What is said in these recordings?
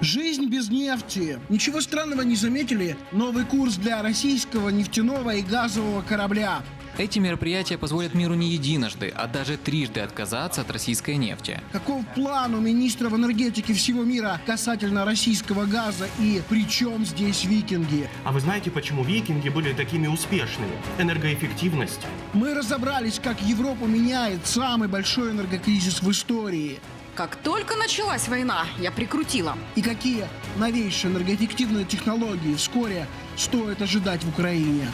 Жизнь без нефти. Ничего странного не заметили? Новый курс для российского нефтяного и газового корабля. Эти мероприятия позволят миру не единожды, а даже трижды отказаться от российской нефти. Каков план у министров энергетики всего мира касательно российского газа и при чем здесь викинги? А вы знаете, почему викинги были такими успешными? Энергоэффективность. Мы разобрались, как Европу меняет самый большой энергокризис в истории. Как только началась война, я прикрутила. И какие новейшие энергоэффективные технологии вскоре стоит ожидать в Украине.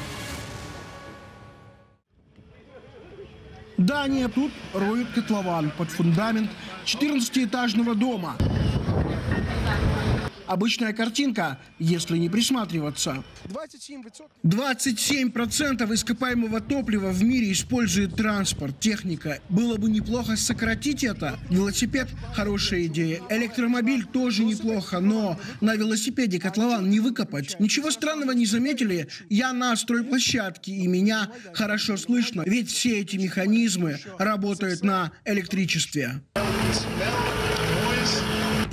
Дания тут роют котлован под фундамент 14-этажного дома. Обычная картинка, если не присматриваться. 27% ископаемого топлива в мире использует транспорт, техника. Было бы неплохо сократить это. Велосипед – хорошая идея. Электромобиль тоже неплохо, но на велосипеде котлован не выкопать. Ничего странного не заметили? Я на стройплощадке, и меня хорошо слышно, ведь все эти механизмы работают на электричестве.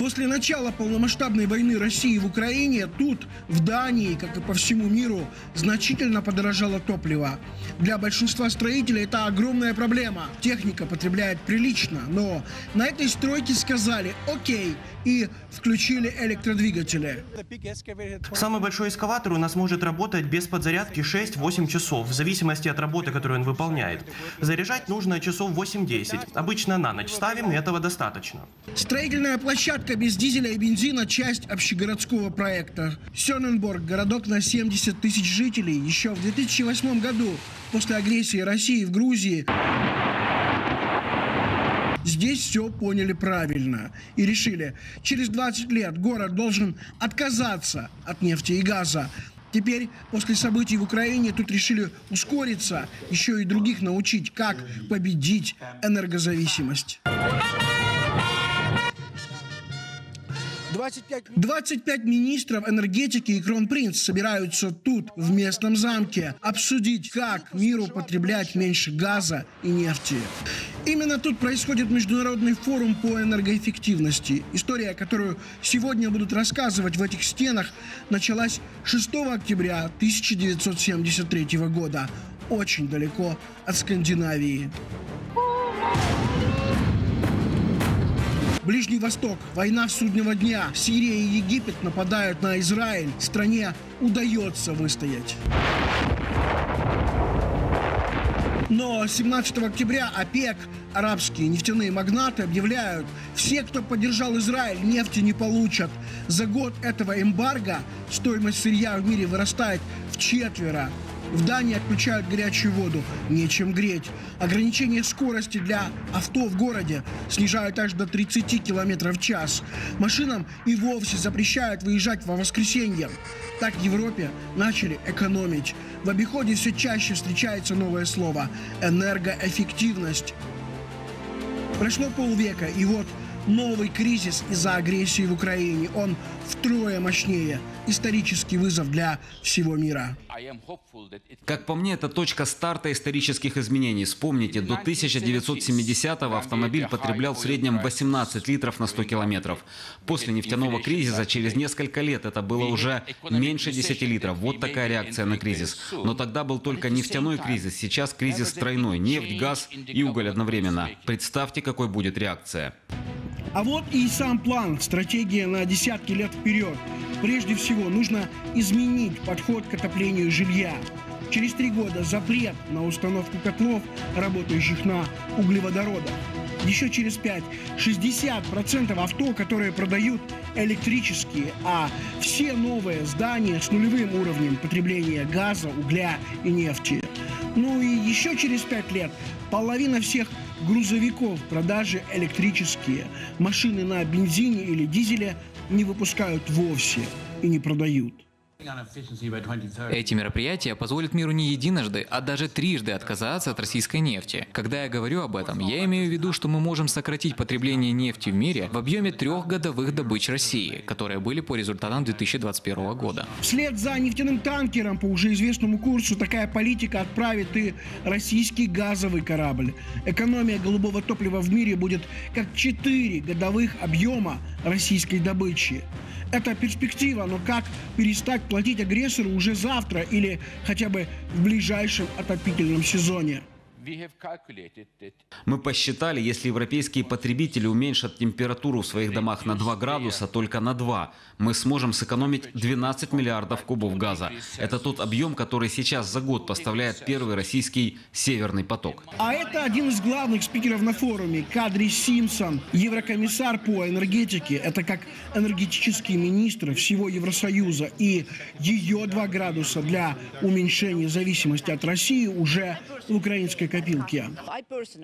После начала полномасштабной войны России в Украине тут, в Дании, как и по всему миру, значительно подорожало топливо. Для большинства строителей это огромная проблема. Техника потребляет прилично, но на этой стройке сказали «Окей», и включили электродвигатели. Самый большой эскаватор у нас может работать без подзарядки 6-8 часов, в зависимости от работы, которую он выполняет. Заряжать нужно часов 8-10. Обычно на ночь ставим, и этого достаточно. Строительная площадка без дизеля и бензина – часть общегородского проекта. Сёненборг – городок на 70 тысяч жителей. Еще в 2008 году, после агрессии России в Грузии, Здесь все поняли правильно и решили, через 20 лет город должен отказаться от нефти и газа. Теперь, после событий в Украине, тут решили ускориться, еще и других научить, как победить энергозависимость. 25... 25 министров энергетики и кронпринц собираются тут, в местном замке, обсудить, как миру потреблять меньше газа и нефти. Именно тут происходит международный форум по энергоэффективности. История, которую сегодня будут рассказывать в этих стенах, началась 6 октября 1973 года, очень далеко от Скандинавии. Ближний Восток, война суднего дня, Сирия и Египет нападают на Израиль. Стране удается выстоять. Но 17 октября ОПЕК, арабские нефтяные магнаты, объявляют, все, кто поддержал Израиль, нефти не получат. За год этого эмбарго стоимость сырья в мире вырастает в четверо. В Дании отключают горячую воду, нечем греть. Ограничение скорости для авто в городе снижают аж до 30 км в час. Машинам и вовсе запрещают выезжать во воскресенье. Так в Европе начали экономить. В обиходе все чаще встречается новое слово – энергоэффективность. Прошло полвека, и вот новый кризис из-за агрессии в Украине. Он втрое мощнее. Исторический вызов для всего мира. Как по мне, это точка старта исторических изменений. Вспомните, до 1970-го автомобиль потреблял в среднем 18 литров на 100 километров. После нефтяного кризиса через несколько лет это было уже меньше 10 литров. Вот такая реакция на кризис. Но тогда был только нефтяной кризис, сейчас кризис тройной. Нефть, газ и уголь одновременно. Представьте, какой будет реакция. А вот и сам план, стратегия на десятки лет вперед. Прежде всего, нужно изменить подход к отоплению жилья. Через три года запрет на установку котлов, работающих на углеводородах. Еще через пять 60% авто, которые продают электрические, а все новые здания с нулевым уровнем потребления газа, угля и нефти. Ну и еще через пять лет половина всех грузовиков продажи электрические. Машины на бензине или дизеле не выпускают вовсе и не продают. Эти мероприятия позволят миру не единожды, а даже трижды отказаться от российской нефти. Когда я говорю об этом, я имею в виду, что мы можем сократить потребление нефти в мире в объеме трех годовых добыч России, которые были по результатам 2021 года. Вслед за нефтяным танкером по уже известному курсу такая политика отправит и российский газовый корабль. Экономия голубого топлива в мире будет как четыре годовых объема российской добычи. Это перспектива, но как перестать платить агрессору уже завтра или хотя бы в ближайшем отопительном сезоне? Мы посчитали, если европейские потребители уменьшат температуру в своих домах на 2 градуса только на 2, мы сможем сэкономить 12 миллиардов кубов газа. Это тот объем, который сейчас за год поставляет первый российский «Северный поток». А это один из главных спикеров на форуме, Кадри Симпсон, еврокомиссар по энергетике. Это как энергетический министр всего Евросоюза. И ее 2 градуса для уменьшения зависимости от России уже в украинской копилке.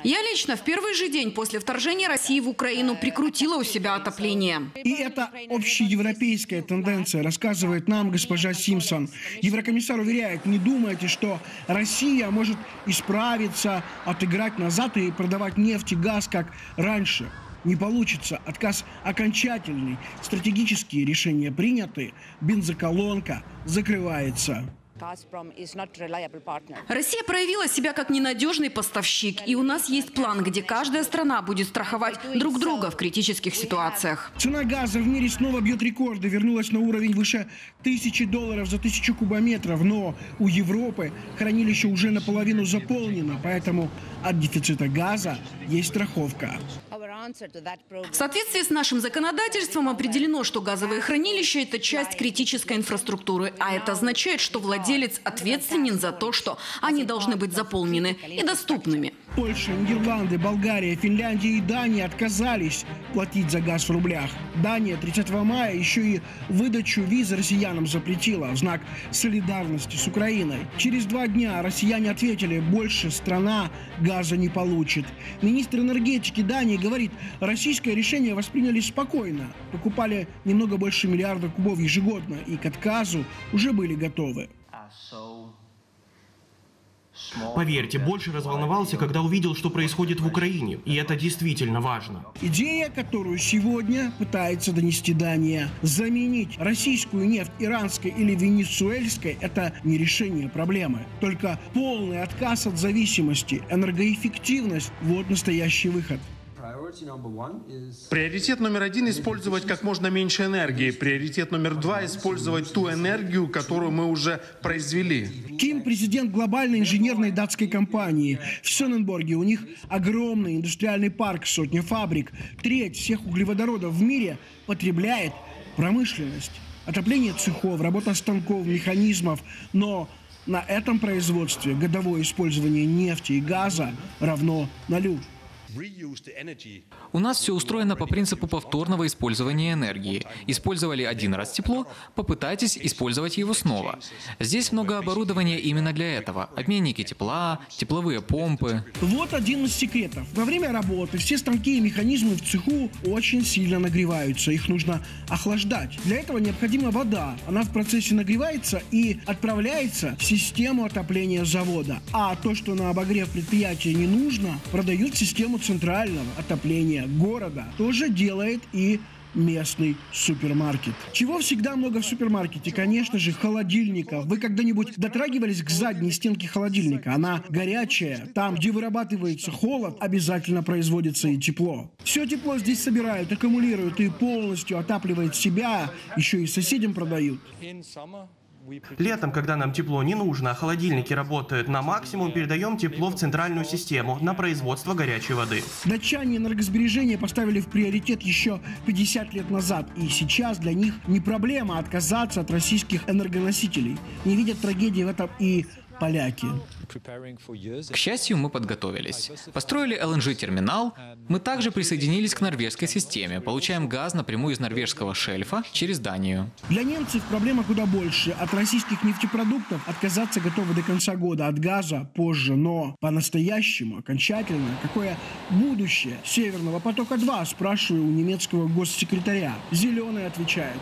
Я лично в первый же день после вторжения России в Украину прикрутила у себя отопление. И это общеевропейская тенденция, рассказывает нам госпожа Симпсон. Еврокомиссар уверяет, не думайте, что Россия может исправиться, отыграть назад и продавать нефть и газ, как раньше. Не получится. Отказ окончательный. Стратегические решения приняты. Бензоколонка закрывается. Россия проявила себя как ненадежный поставщик, и у нас есть план, где каждая страна будет страховать друг друга в критических ситуациях. Цена газа в мире снова бьет рекорды, вернулась на уровень выше тысячи долларов за тысячу кубометров, но у Европы хранилище уже наполовину заполнено, поэтому от дефицита газа есть страховка. В соответствии с нашим законодательством определено, что газовые хранилища – это часть критической инфраструктуры, а это означает, что владелец ответственен за то, что они должны быть заполнены и доступными. Польша, Нидерланды, Болгария, Финляндия и Дания отказались платить за газ в рублях. Дания 30 мая еще и выдачу виз россиянам запретила в знак солидарности с Украиной. Через два дня россияне ответили, больше страна газа не получит. Министр энергетики Дании говорит, российское решение восприняли спокойно. Покупали немного больше миллиарда кубов ежегодно и к отказу уже были готовы. Поверьте, больше разволновался, когда увидел, что происходит в Украине. И это действительно важно. Идея, которую сегодня пытается донести Дания, заменить российскую нефть иранской или венесуэльской, это не решение проблемы. Только полный отказ от зависимости, энергоэффективность – вот настоящий выход. Приоритет номер один – использовать как можно меньше энергии. Приоритет номер два – использовать ту энергию, которую мы уже произвели. Ким – президент глобальной инженерной датской компании. В Сёненборге у них огромный индустриальный парк, сотня фабрик. Треть всех углеводородов в мире потребляет промышленность. Отопление цехов, работа станков, механизмов. Но на этом производстве годовое использование нефти и газа равно нулю. У нас все устроено по принципу повторного использования энергии. Использовали один раз тепло, попытайтесь использовать его снова. Здесь много оборудования именно для этого. Обменники тепла, тепловые помпы. Вот один из секретов. Во время работы все станки и механизмы в цеху очень сильно нагреваются. Их нужно охлаждать. Для этого необходима вода. Она в процессе нагревается и отправляется в систему отопления завода. А то, что на обогрев предприятия не нужно, продают в систему центрального отопления города тоже делает и местный супермаркет. Чего всегда много в супермаркете? Конечно же, холодильников. Вы когда-нибудь дотрагивались к задней стенке холодильника? Она горячая. Там, где вырабатывается холод, обязательно производится и тепло. Все тепло здесь собирают, аккумулируют и полностью отапливает себя. Еще и соседям продают. Летом, когда нам тепло не нужно, а холодильники работают на максимум, передаем тепло в центральную систему на производство горячей воды. Датчане энергосбережения поставили в приоритет еще 50 лет назад, и сейчас для них не проблема отказаться от российских энергоносителей. Не видят трагедии в этом и поляки. К счастью, мы подготовились. Построили LNG-терминал. Мы также присоединились к норвежской системе. Получаем газ напрямую из норвежского шельфа через Данию. Для немцев проблема куда больше. От российских нефтепродуктов отказаться готовы до конца года, от газа позже. Но по-настоящему, окончательно, какое будущее Северного потока-2, спрашиваю у немецкого госсекретаря. Зеленый отвечает.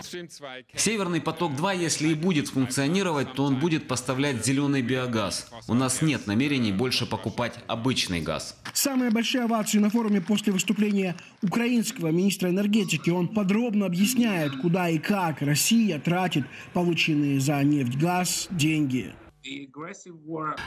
Северный поток-2, если и будет функционировать, то он будет поставлять зеленый биогаз. У нас нет намерений больше покупать обычный газ. Самые большие овации на форуме после выступления украинского министра энергетики. Он подробно объясняет, куда и как Россия тратит полученные за нефть, газ, деньги.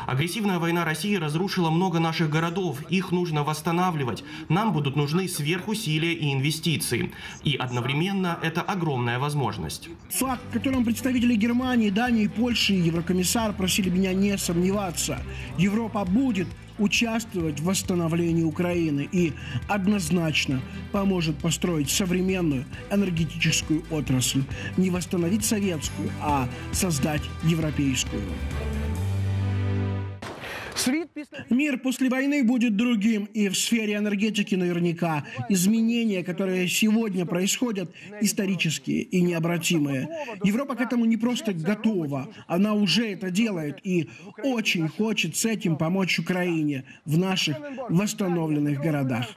Агрессивная война России разрушила много наших городов. Их нужно восстанавливать. Нам будут нужны сверхусилия и инвестиции. И одновременно это огромная возможность. Факт, в котором представители Германии, Дании, Польши и Еврокомиссар просили меня не сомневаться. Европа будет участвовать в восстановлении Украины и однозначно поможет построить современную энергетическую отрасль. Не восстановить советскую, а создать европейскую. Мир после войны будет другим, и в сфере энергетики наверняка изменения, которые сегодня происходят, исторические и необратимые. Европа к этому не просто готова, она уже это делает и очень хочет с этим помочь Украине в наших восстановленных городах.